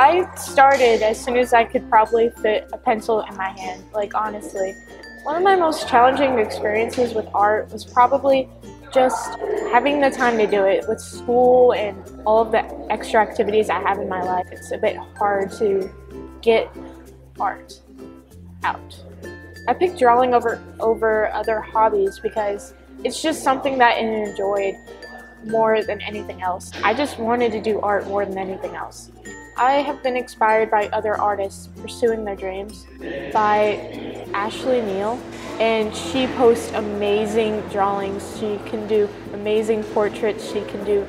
I started as soon as I could probably fit a pencil in my hand, like honestly. One of my most challenging experiences with art was probably just having the time to do it with school and all of the extra activities I have in my life. It's a bit hard to get art out. I picked drawing over over other hobbies because it's just something that I enjoyed more than anything else. I just wanted to do art more than anything else. I have been inspired by other artists pursuing their dreams by Ashley Neal and she posts amazing drawings. She can do amazing portraits. She can do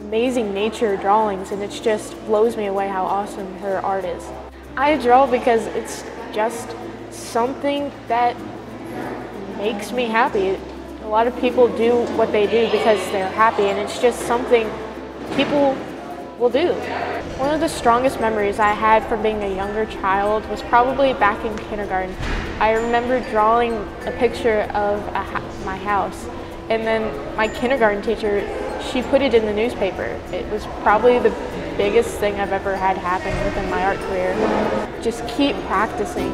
amazing nature drawings and it just blows me away how awesome her art is. I draw because it's just something that makes me happy. A lot of people do what they do because they're happy and it's just something people will do. One of the strongest memories I had from being a younger child was probably back in kindergarten. I remember drawing a picture of a my house and then my kindergarten teacher, she put it in the newspaper. It was probably the biggest thing I've ever had happen within my art career. Just keep practicing.